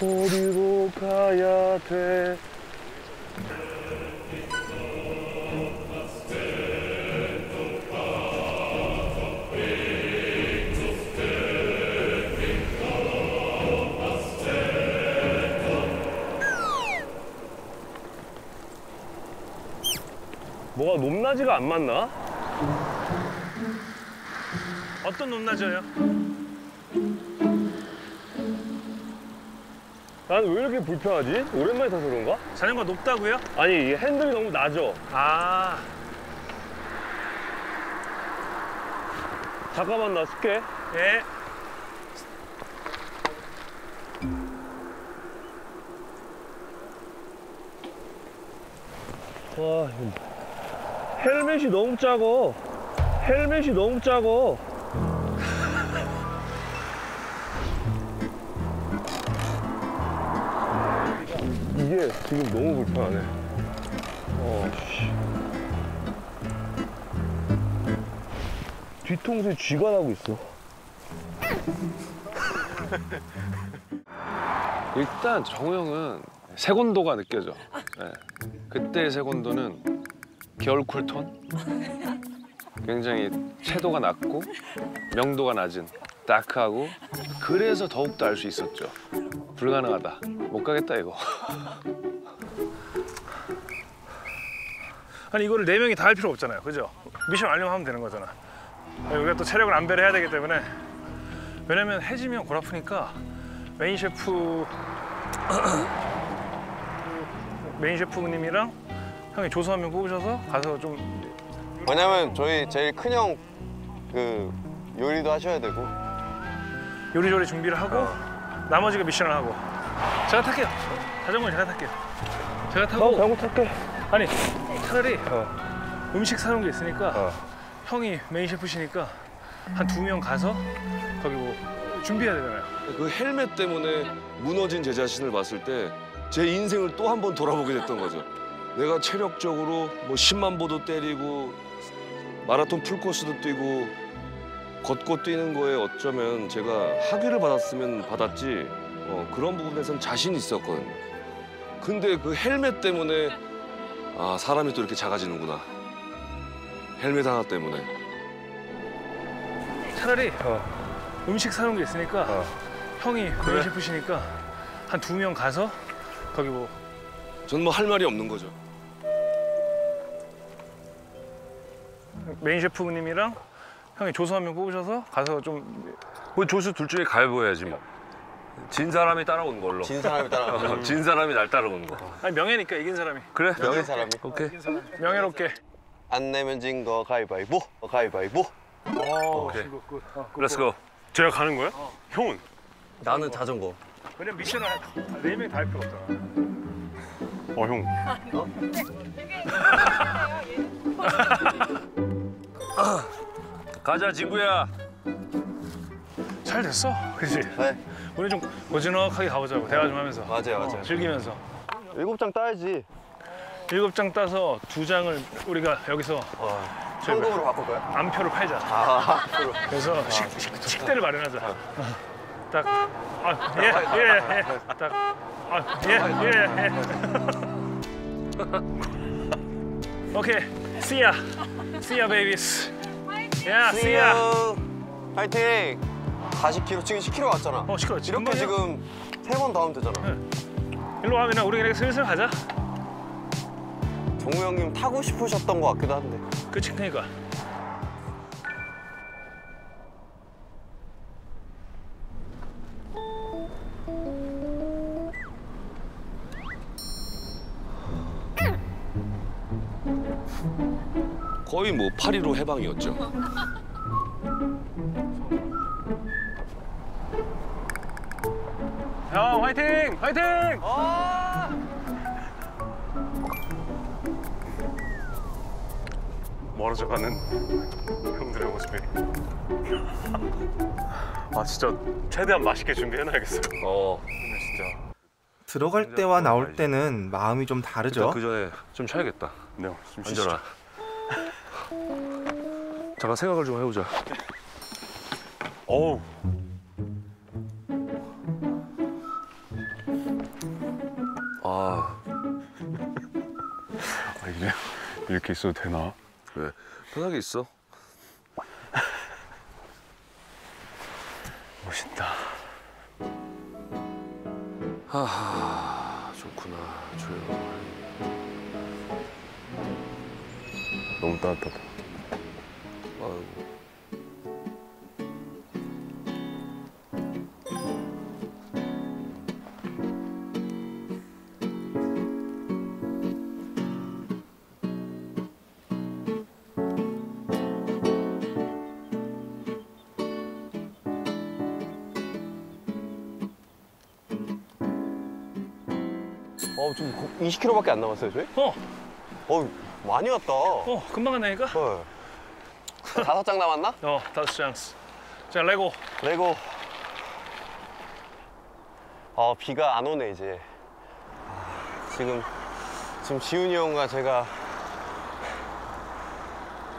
Speaker 3: 어디로 가야 돼? 뭐가 높낮이가 안 맞나?
Speaker 2: 어떤 높낮이에요?
Speaker 3: 난 왜 이렇게 불편하지? 오랜만에 타서 그런가?
Speaker 2: 자전거 높다고요?
Speaker 3: 아니 이게 핸들이 너무 낮아.
Speaker 2: 아,
Speaker 3: 잠깐만 나 쓸게.
Speaker 2: 예.
Speaker 3: 와, 이거 헬멧이 너무 작어. 헬멧이 너무 작어. 이게 지금 너무 불편하네.
Speaker 5: 어, 씨. 뒤통수에 쥐가 나고 있어.
Speaker 11: 일단 정우 형은 색온도가 느껴져. 네. 그때의 색온도는 겨울 쿨톤. 굉장히 채도가 낮고 명도가 낮은 다크하고 그래서 더욱더 알 수 있었죠. 불가능하다. 못 가겠다 이거.
Speaker 2: 아니 이거를 네 명이 다 할 필요 없잖아요. 그죠? 미션 완료하면 되는 거잖아. 우리가 또 체력을 안배를 해야 되기 때문에 왜냐면 해지면 골 아프니까 메인 셰프 메인 셰프님이랑 형이 조수 한 명 뽑으셔서 가서 좀
Speaker 5: 왜냐면 저희 제일 큰 형 그 요리도 하셔야 되고
Speaker 2: 요리조리 준비를 하고 나머지가 미션을 하고 제가 탈게요. 자전거 제가 탈게요. 제가 타고
Speaker 5: 자전거 탈게.
Speaker 2: 아니 차라리 음식 사놓은 게 있으니까 형이 메인 셰프시니까 한 두 명 가서 거기 뭐 준비해야 되잖아요.
Speaker 3: 그 헬멧 때문에 무너진 제 자신을 봤을 때 제 인생을 또 한 번 돌아보게 됐던 거죠. 내가 체력적으로 뭐 10만 보도 때리고 마라톤 풀코스도 뛰고 걷고 뛰는 거에 어쩌면 제가 학위를 받았으면 받았지 어, 그런 부분에선 자신 있었거든요. 근데 그 헬멧 때문에 아 사람이 또 이렇게 작아지는구나. 헬멧 하나 때문에.
Speaker 2: 차라리 음식 사놓은 게 있으니까 형이 메인 셰프시니까 한 두 명 가서 거기 뭐
Speaker 3: 전 뭐 할 말이 없는 거죠.
Speaker 2: 메인 셰프님이랑 형이 조수 한 명 뽑으셔서 가서 좀
Speaker 3: 그 조수 둘 중에 가위바위보해야지 뭐. 진 사람이 따라온 걸로.
Speaker 5: 진 사람이
Speaker 3: 어, 진 사람이 날 따라온 거.
Speaker 2: 아니 명예니까 이긴 사람이
Speaker 3: 그래?
Speaker 5: 명예 사람이.
Speaker 3: 오케이.
Speaker 2: 명예롭게
Speaker 5: 안 내면 진 거 가위바위보. 어, 가위바위보.
Speaker 3: 오케이. Let's go.
Speaker 6: 제가 가는 거야? 형은?
Speaker 5: 나는 자전거.
Speaker 2: 왜냐면 미션을 네 명이 다할 필요가 없잖아.
Speaker 6: 어 형.
Speaker 3: 가자 지구야.
Speaker 2: 잘 됐어, 그지?
Speaker 5: 네.
Speaker 2: 우리 좀 고즈넉하게 가보자고 대화 좀 하면서
Speaker 5: 맞아요, 맞아요.
Speaker 2: 어, 즐기면서
Speaker 5: 일곱 장 따야지.
Speaker 2: 일곱 장 따서 두 장을 우리가 여기서
Speaker 5: 현금으로 바꿀까요?
Speaker 2: 암표를 팔자.
Speaker 5: 아.
Speaker 2: 그래서 식, 식, 식대를 마련하자. 딱, 아, 예, 예, 예. 딱, 아, 예, 예, 예. 오케이, see ya. See ya, babies. Yeah, see ya.
Speaker 5: 파이팅. 40kg 지금 10kg 왔잖아.
Speaker 2: 어, 시끄러. 지금
Speaker 5: 이렇게 지금 세번더 하면 되잖아.
Speaker 2: 일로 와, 그냥 우리 그냥 슬슬 가자.
Speaker 5: 정우 형님 타고 싶으셨던 것 같기도 한데.
Speaker 2: 그치, 그니까.
Speaker 3: 거의 뭐8.15 해방이었죠.
Speaker 2: 형, 화이팅! 화이팅!
Speaker 6: 멀어져 가는 형들의 모습이. 아 진짜 최대한 맛있게 준비해놔야겠어요.
Speaker 3: 어.
Speaker 6: 진짜.
Speaker 1: 들어갈 때와 나올 때는 마음이 좀 다르죠.
Speaker 3: 그 전에 좀 쉬어야겠다.
Speaker 6: 네, 좀 쉬시죠.
Speaker 3: 잠깐 생각을 좀 해보자.
Speaker 6: 어우.
Speaker 3: 아,
Speaker 6: 아, 이래 이렇게 있어도 되나?
Speaker 3: 그래. 편하게 있어.
Speaker 6: 멋있다.
Speaker 3: 하하, 좋구나. 조용.
Speaker 6: 너무 따뜻하다.
Speaker 3: 아이고.
Speaker 5: 어, 지금 20kg밖에 안 남았어요, 저희?
Speaker 2: 어,
Speaker 5: 어, 많이 왔다.
Speaker 2: 어, 금방 간다니까?
Speaker 5: 네. 다섯 장 남았나?
Speaker 2: 어, 다섯 장. 자, 레고.
Speaker 5: 레고. 어, 비가 안 오네, 이제. 아, 지금 지금 지훈이 형과 제가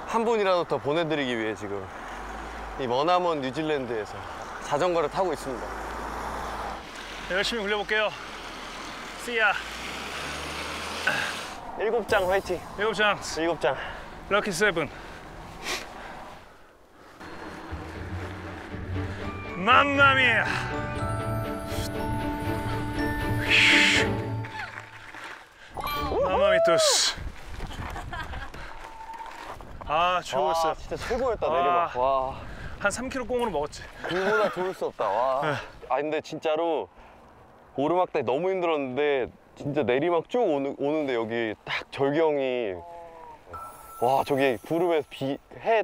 Speaker 5: 한 분이라도 더 보내드리기 위해 지금 이 머나먼 뉴질랜드에서 자전거를 타고 있습니다.
Speaker 2: 열심히 굴려볼게요. See ya.
Speaker 5: 일곱 장 화이팅.
Speaker 2: 일곱 장.
Speaker 5: 일곱 장.
Speaker 2: 럭키 세븐. 맘마미야. 마마미토스. 아 최고였어요.
Speaker 5: 와, 진짜 최고였다
Speaker 2: 아.
Speaker 5: 내리막. 와.
Speaker 2: 한 3kg 꽁으로 먹었지.
Speaker 5: 그보다 좋을 수 없다. 와. 아 근데 진짜로 오르막 때 너무 힘들었는데 진짜 내리막 쭉 오는, 오는데 여기 딱 절경이 와 저기 구름에서 비 해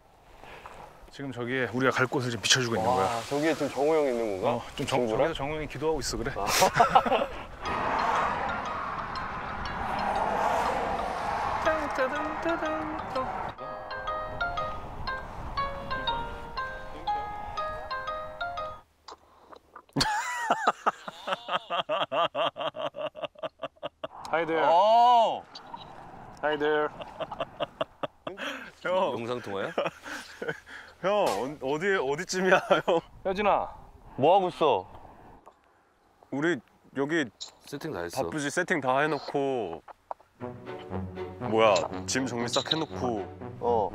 Speaker 2: 지금 저기에 우리가 갈 곳을 지금 비춰주고 있는 거야.
Speaker 5: 와 저기에 지금 정우 형 있는 건가?
Speaker 2: 어, 좀 정? 저기서 정우영이 기도하고 있어 그래. Hi there.
Speaker 5: 어.
Speaker 2: Hi there. 형,
Speaker 3: 영상 통화야?
Speaker 6: 형 어, 어디 어디쯤이야 형?
Speaker 2: 혜진아.
Speaker 5: 뭐 하고 있어?
Speaker 6: 우리 여기
Speaker 3: 세팅 다 했어.
Speaker 6: 바쁘지 세팅 다 해놓고 뭐야 짐 정리 싹 해놓고
Speaker 5: 어.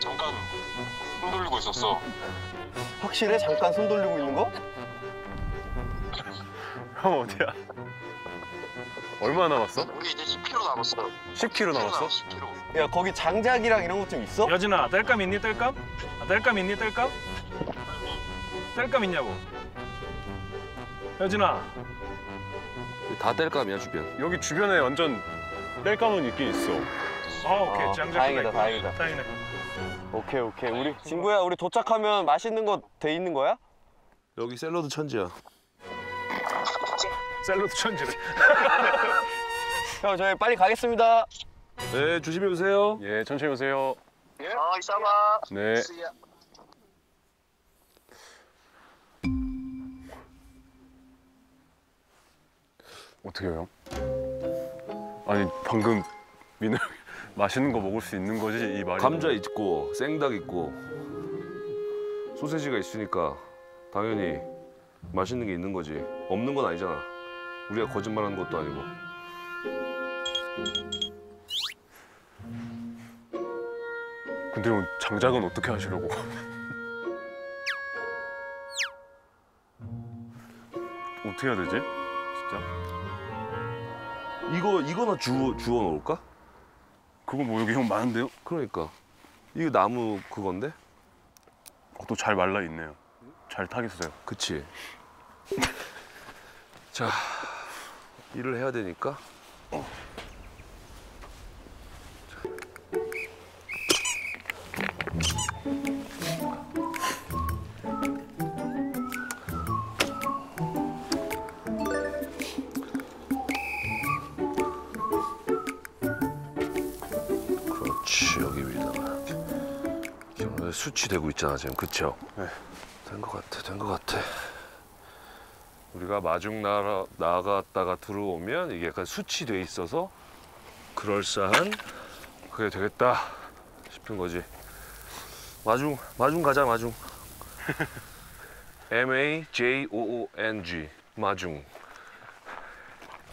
Speaker 7: 잠깐 손 돌리고 있었어.
Speaker 5: 확실해? 잠깐 손 돌리고 있는 거?
Speaker 6: 형 어디야? 얼마 남았어?
Speaker 7: 우리 이제 10km 남았어.
Speaker 6: 10km 남았어?
Speaker 7: 10km.
Speaker 5: 야 거기 장작이랑 이런 것 좀 있어?
Speaker 2: 여진아, 뗄감 있니 뗄감? 아, 뗄감 있니 뗄감? 뗄감 있냐고. 여진아,
Speaker 3: 다 뗄감이야 주변.
Speaker 6: 여기 주변에 완전 뗄감은 있긴 있어.
Speaker 2: 어, 오케이,
Speaker 5: 아,
Speaker 2: 장작
Speaker 5: 다행이다, 다행이다.
Speaker 2: 다행이네.
Speaker 5: 오케이 오케이 우리 친구야 우리 도착하면 맛있는 거 돼 있는 거야?
Speaker 3: 여기 샐러드 천지야.
Speaker 2: 샐러드 천지래.
Speaker 5: 형 저희 빨리 가겠습니다.
Speaker 3: 네 조심히 오세요.
Speaker 6: 예 천천히 오세요.
Speaker 7: 어, 이따 봐.
Speaker 6: 네.
Speaker 7: Ya.
Speaker 6: 어떻게 해요? 아니 방금 민호 맛있는 거 먹을 수 있는 거지 이 말이.
Speaker 3: 감자 있고 생닭 있고 소세지가 있으니까 당연히 맛있는 게 있는 거지. 없는 건 아니잖아. 우리가 거짓말하는 것도 아니고.
Speaker 6: 근데 형 장작은 어떻게 하시려고? 어떻게 해야 되지? 진짜?
Speaker 3: 이거 이거나 주워 주워 놓을까?
Speaker 6: 그거 뭐 여기 형 많은데요?
Speaker 3: 그러니까 이거 나무 그건데?
Speaker 6: 어, 또잘 말라 있네요. 잘 타겠어요.
Speaker 3: 그치. 자 일을 해야 되니까. 그 숯이 되고 있잖아 지금 그쵸?
Speaker 6: 네.
Speaker 3: 된것 같아 된 것 같아 우리가 마중 나가, 나갔다가 들어오면 이게 약간 숯이 돼 있어서 그럴싸한 그게 되겠다 싶은 거지 마중 마중 가자 마중 M A J O O N G 마중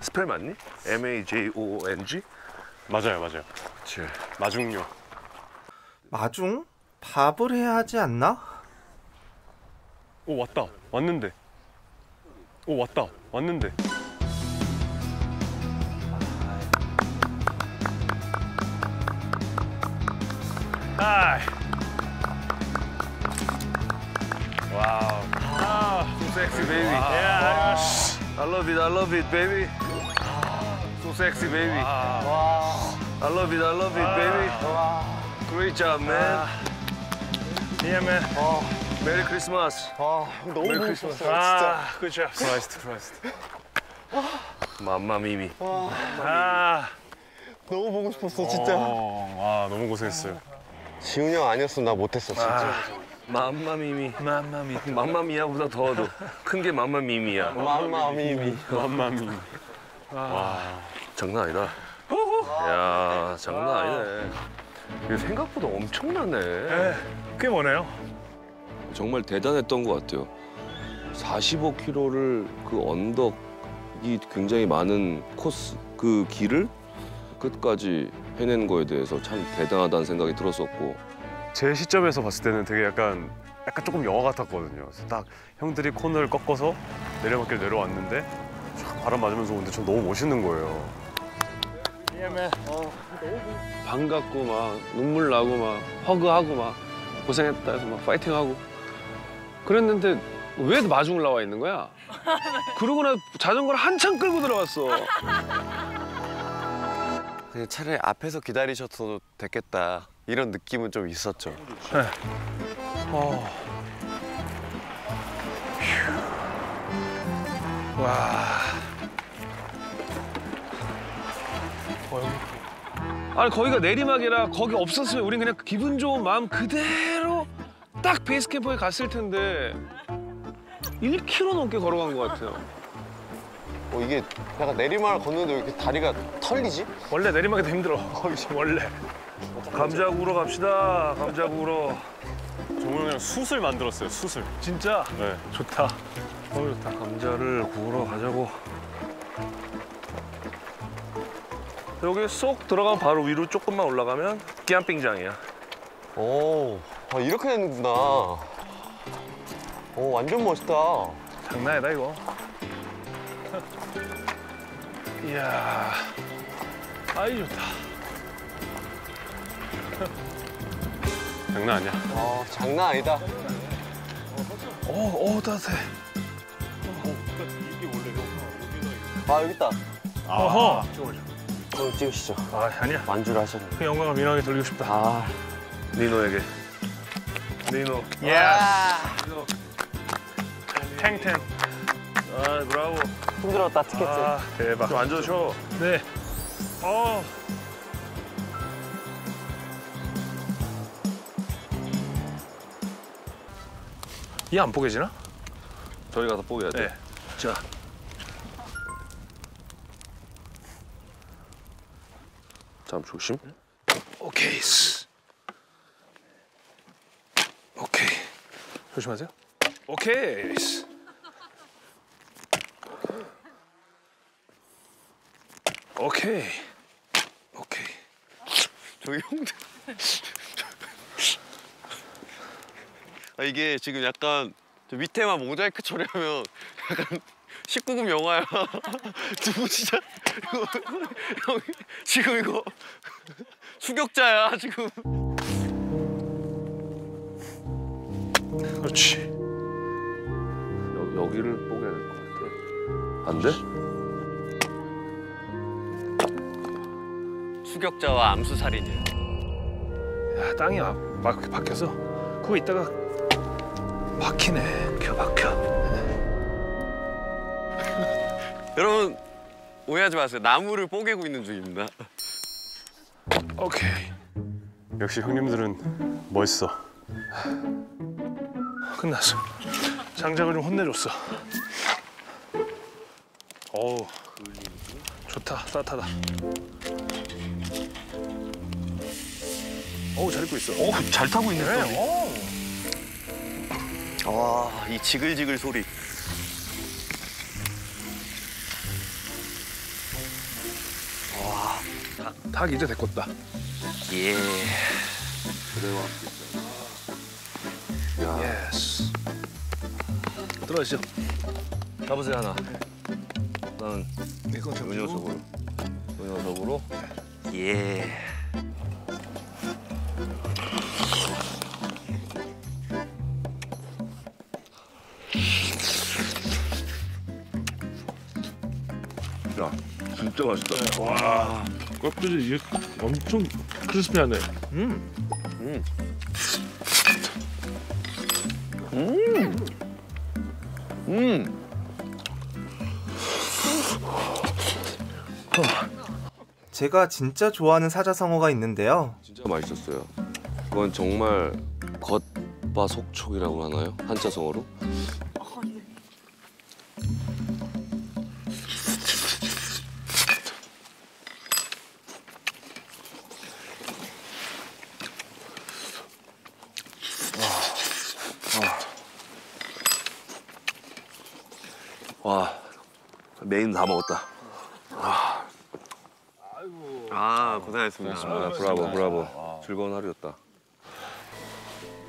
Speaker 3: spell 맞니? M A J O O N G
Speaker 6: 맞아요, 맞아요.
Speaker 3: 그치
Speaker 6: 마중요.
Speaker 1: 마중? 밥을 해야 하지 않나?
Speaker 6: 오 왔다. 왔는데. 오 왔다. 왔는데.
Speaker 2: 하이. 와우. 아,
Speaker 3: So sexy baby
Speaker 2: 야,
Speaker 3: I love it I love it baby So sexy baby I love it I love it baby Great job man
Speaker 2: Yeah man.
Speaker 3: Merry Christmas
Speaker 5: 아 너무
Speaker 3: 메리 크리스마스.
Speaker 5: 싶었어요 진짜.
Speaker 2: 아, 그죠.
Speaker 6: Christ, Christ.
Speaker 3: 맘마 미미
Speaker 2: 아,
Speaker 5: 너무 보고 싶었어 진짜.
Speaker 6: 어, 아 너무 고생했어요.
Speaker 5: 지훈이 형 아니었으면 나 못했어 진짜.
Speaker 3: 맘마 미미
Speaker 2: 맘마미.
Speaker 3: Mamma mia보다 더더 큰 게 맘마 미미야
Speaker 5: 맘마미미.
Speaker 6: 맘마미.
Speaker 3: 장난 아니다 야 장난 아니네. 이거 생각보다 엄청나네.
Speaker 2: 네, 꽤 머네요.
Speaker 3: 정말 대단했던 것 같아요. 45km를 그 언덕이 굉장히 많은 코스 그 길을 끝까지 해낸 거에 대해서 참 대단하다는 생각이 들었었고
Speaker 6: 제 시점에서 봤을 때는 되게 약간 약간 조금 영화 같았거든요. 그래서 딱 형들이 코너를 꺾어서 내려막길 내려왔는데 쫙 바람 맞으면서 오는데 전 너무 멋있는 거예요.
Speaker 11: 반갑고 막 눈물 나고 막 허그하고 막 고생했다 해서 막 파이팅하고 그랬는데 왜 마중을 나와 있는 거야? 그러고 나 자전거를 한참 끌고 들어갔어.
Speaker 5: 그냥 차라리 앞에서 기다리셔도 됐겠다 이런 느낌은 좀 있었죠.
Speaker 2: 어. 휴. 와. 어, 여기
Speaker 11: 아니 거기가 내리막이라 거기 없었으면 우린 그냥 기분 좋은 마음 그대로 딱 베이스 캠프에 갔을 텐데 1km 넘게 걸어간 것 같아요.
Speaker 5: 어, 이게 약간 내리막을 걷는데 왜 이렇게 다리가 털리지?
Speaker 2: 원래 내리막이 더 힘들어. 원래. 감자 구우러 갑시다. 감자 구우러.
Speaker 6: 정우 형이랑 숯을 만들었어요. 숯을.
Speaker 2: 진짜
Speaker 6: 네.
Speaker 2: 좋다. 너무 좋다. 감자를 구우러 가자고. 여기 쏙 들어가면 바로 위로 조금만 올라가면 끼안빙장이야.
Speaker 5: 오, 아, 이렇게 되는구나. 오, 완전 멋있다.
Speaker 2: 장난 아니다 이거. 이야, 아이 좋다.
Speaker 6: 장난 아니야.
Speaker 5: 아, 장난 아니다.
Speaker 2: 오, 오 따뜻해.
Speaker 5: 아, 여기 있다.
Speaker 2: 어허.
Speaker 5: 좀 찍으시죠.
Speaker 2: 아 아니야.
Speaker 5: 만주를 하셨네.
Speaker 2: 그 영광을 민호에게 돌리고 싶다.
Speaker 5: 아,
Speaker 2: 니노에게. 니노.
Speaker 5: 예.
Speaker 2: 탱탱. 아 브라보.
Speaker 5: 힘들었다, 티켓트.
Speaker 2: 아 대박. 좀 앉아줘. 네. 어. 이안 뽀개지나?
Speaker 3: 저희 가서 뽀개야 돼.
Speaker 2: 네. 자.
Speaker 3: 잠 조심.
Speaker 2: 오케이. 오케이. 조심하세요. 오케이. 오케이. 오케이.
Speaker 5: 저기 형들. 아, 이게 지금 약간 저 밑에만 모자이크 처리하면 약간 19금 영화야. 누구 진짜 형 지금 이거 수격자야 지금.
Speaker 2: 그렇지.
Speaker 3: 여, 여기를 뽀개야 될것 같아. 안 돼?
Speaker 5: 수격자와 암수 살인이야.
Speaker 2: 야, 땅이 막, 막 박혀서 그거 있다가 박히네. 켜 박혀.
Speaker 5: 여러분 오해하지 마세요. 나무를 뽀개고 있는 중입니다.
Speaker 2: 오케이.
Speaker 6: 역시 형님들은 멋있어.
Speaker 2: 끝났어. 장작을 좀 혼내줬어. 어우. 좋다. 따뜻하다. 어우, 잘 익고 있어.
Speaker 5: 오, 잘 타고 있네.
Speaker 2: 네, 어.
Speaker 5: 와, 이 지글지글 소리.
Speaker 2: 닭 이제 데꿨다.
Speaker 5: 예.
Speaker 2: Yes. 들어가시죠.
Speaker 3: 잡으세요 하나. 나는
Speaker 2: 이건 좀
Speaker 3: 요 녀석으로. 요 녀석으로.
Speaker 5: 예.
Speaker 3: 야, 진짜 맛있다.
Speaker 2: 와. 껍질이 이게 엄청 크리스피하네. 음.
Speaker 5: 음.
Speaker 1: 제가 진짜 좋아하는 사자성어가 있는데요.
Speaker 3: 진짜 맛있었어요. 그건 정말 겉바 속촉이라고 하나요? 한자성어로? 다 먹었다.
Speaker 5: 아 고생하셨습니다.
Speaker 3: 아, 브라보, 브라보. 즐거운 하루였다.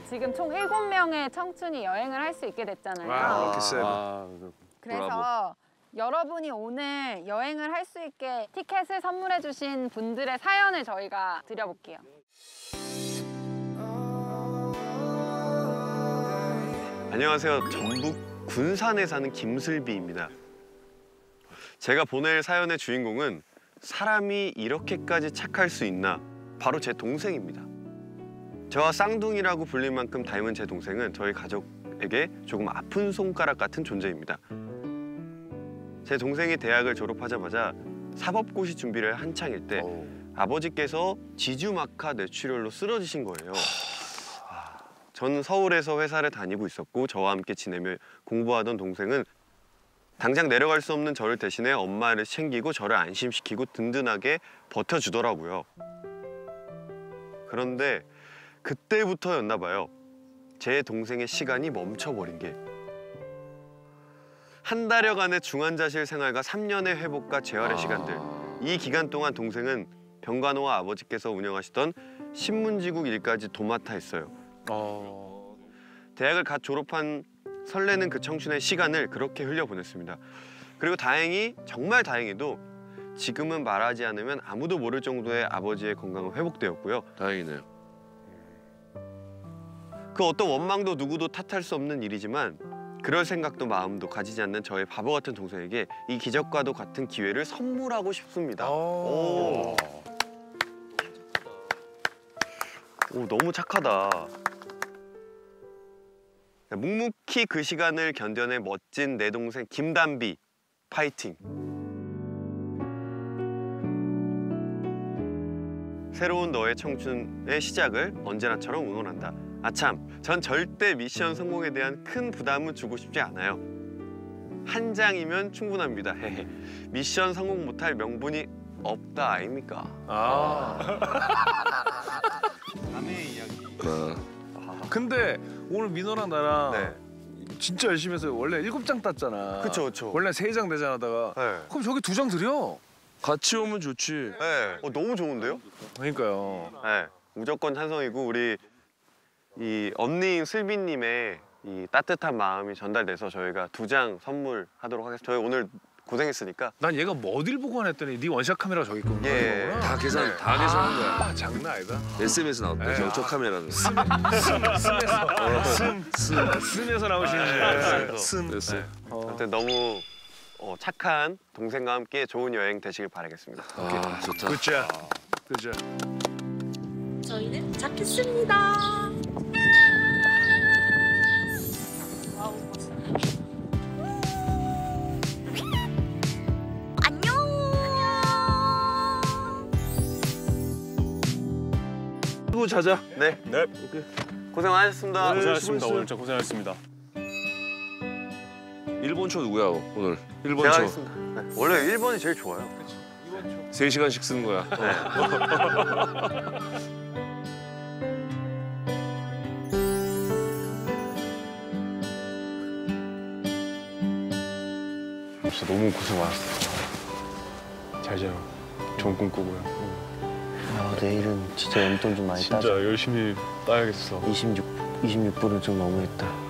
Speaker 10: 지금 총 7명의 청춘이 여행을 할 수 있게 됐잖아요. 그래서 여러분이 오늘 여행을 할 수 있게 티켓을 선물해 주신 분들의 사연을 저희가 드려볼게요.
Speaker 5: 안녕하세요. 전북 군산에 사는 김슬비입니다. 제가 보낼 사연의 주인공은 사람이 이렇게까지 착할 수 있나 바로 제 동생입니다. 저와 쌍둥이라고 불릴 만큼 닮은 제 동생은 저희 가족에게 조금 아픈 손가락 같은 존재입니다. 제 동생이 대학을 졸업하자마자 사법고시 준비를 한창일 때 아버지께서 지주막하 뇌출혈로 쓰러지신 거예요. 저는 서울에서 회사를 다니고 있었고 저와 함께 지내며 공부하던 동생은 당장 내려갈 수 없는 저를 대신해 엄마를 챙기고 저를 안심시키고 든든하게 버텨주더라고요. 그런데 그때부터였나 봐요. 제 동생의 시간이 멈춰버린 게. 한 달여간의 중환자실 생활과 3년의 회복과 재활의 시간들. 이 기간 동안 동생은 병간호와 아버지께서 운영하시던 신문지국 일까지 도맡아 했어요. 대학을 갓 졸업한 설레는 그 청춘의 시간을 그렇게 흘려보냈습니다. 그리고 다행히 정말 다행히도 지금은 말하지 않으면 아무도 모를 정도의 아버지의 건강은 회복되었고요.
Speaker 3: 다행이네요.
Speaker 5: 그 어떤 원망도 누구도 탓할 수 없는 일이지만 그럴 생각도 마음도 가지지 않는 저의 바보 같은 동생에게 이 기적과도 같은 기회를 선물하고 싶습니다. 오. 오, 너무 착하다. 묵묵히 그 시간을 견뎌낸 멋진 내 동생 김단비 파이팅. 새로운 너의 청춘의 시작을 언제나처럼 응원한다. 아참, 전 절대 미션 성공에 대한 큰 부담은 주고 싶지 않아요. 한 장이면 충분합니다. 미션 성공 못할 명분이 없다 아닙니까?
Speaker 11: 아.
Speaker 5: 남의 이야기.
Speaker 11: 근데 오늘 민호랑 나랑 진짜 열심히 해서 원래 일곱 장 땄잖아.
Speaker 5: 그쵸, 그쵸.
Speaker 11: 원래 세장 대전하다가 그럼 저기 두 장 드려.
Speaker 3: 같이 오면 좋지.
Speaker 5: 네. 어, 너무 좋은데요?
Speaker 11: 그러니까요.
Speaker 5: 네. 무조건 찬성이고 우리 이 언니인 슬비님의 이 따뜻한 마음이 전달돼서 저희가 두 장 선물하도록 하겠습니다. 저희 오늘 고생했으니까.
Speaker 11: 난 얘가 뭐 어딜 보고 하냈더니 네 원샷 카메라 저기 있고
Speaker 5: 예.
Speaker 3: 다 계산, 다 계산한 거야.
Speaker 11: 아, 장난 아니다.
Speaker 3: SMS 나왔다.
Speaker 11: 예.
Speaker 3: 저, 저 카메라는.
Speaker 11: 슴, 슴에서 슴, 슴, 슴에서 나오시는
Speaker 5: 네.
Speaker 11: 줄. 슴.
Speaker 3: 됐어.
Speaker 5: 아무튼 너무 어, 착한 동생과 함께 좋은 여행 되시길 바라겠습니다.
Speaker 3: 아, 좋다.
Speaker 11: 굿자. 굿자.
Speaker 9: 저희는 도착했습니다.
Speaker 5: 그리고 자자. 네.
Speaker 6: 네.
Speaker 5: 고생하셨습니다.
Speaker 6: 고생하셨습니다. 오늘 진짜 고생하셨습니다.
Speaker 3: 일본 초 누구야 오늘? 일본
Speaker 5: 제가
Speaker 3: 초.
Speaker 5: 하겠습니다. 네. 원래 1번이 제일 좋아요.
Speaker 3: 세 시간씩 쓰는 거야.
Speaker 7: 진짜 너무 고생 많았어요. 잘 자요. 좋은 꿈 꾸고요.
Speaker 12: 아, 내일은 진짜 연돈 좀 많이
Speaker 7: 진짜
Speaker 12: 따자.
Speaker 7: 열심히 따야겠어.
Speaker 12: 26, 26불은 좀 너무했다.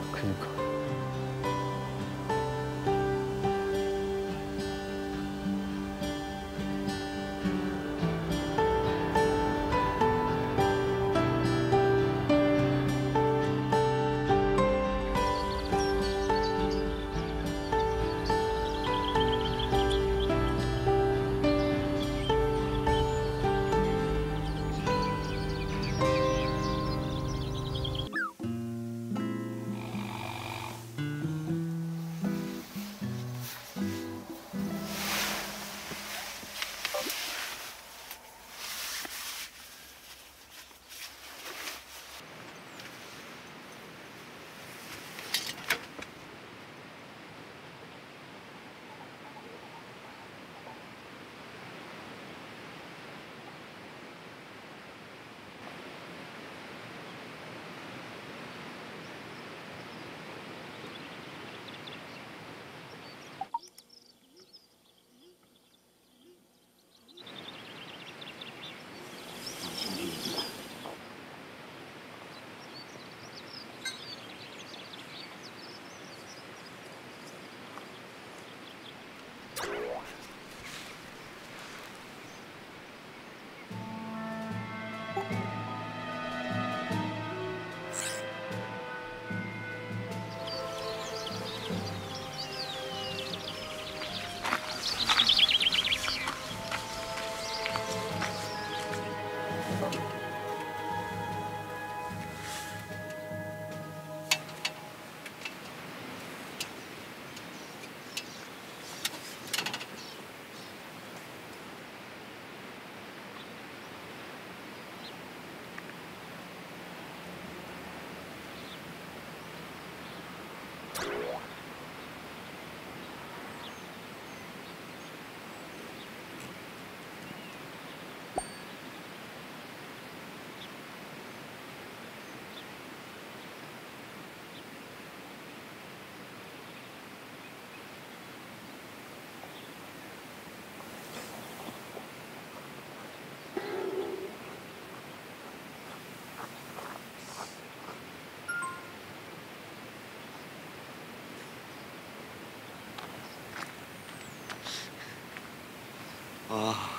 Speaker 3: ああ。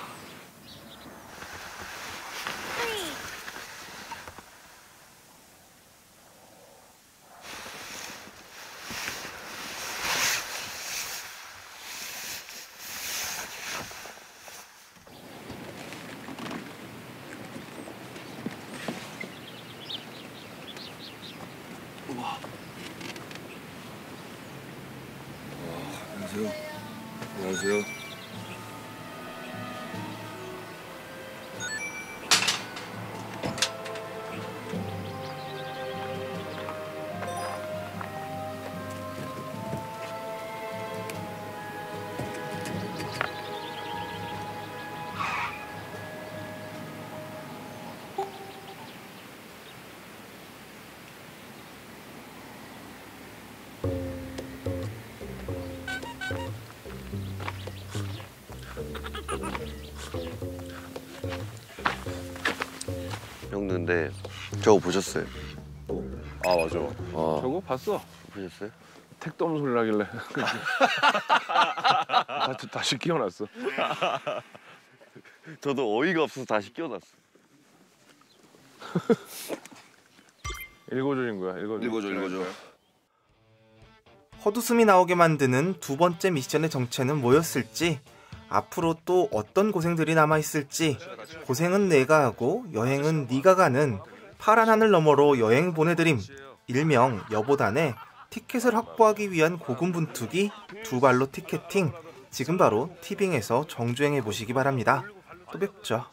Speaker 5: 형 근데 저거 보셨어요?
Speaker 6: 아 맞아.
Speaker 5: 어.
Speaker 11: 저거 봤어?
Speaker 5: 보셨어요?
Speaker 11: 택도 없는 소리 나길래 다시, 다시 끼워놨어
Speaker 5: 저도 어이가 없어서 다시 끼워놨어.
Speaker 11: 읽어줘인 거야 읽어줘
Speaker 3: 읽어줘, 읽어줘.
Speaker 1: 헛웃음이 나오게 만드는 두 번째 미션의 정체는 뭐였을지, 앞으로 또 어떤 고생들이 남아있을지, 고생은 내가 하고 여행은 네가 가는 파란 하늘 너머로 여행 보내드림, 일명 여보단의 티켓을 확보하기 위한 고군분투기 두 발로 티켓팅, 지금 바로 티빙에서 정주행해 보시기 바랍니다. 또 뵙죠.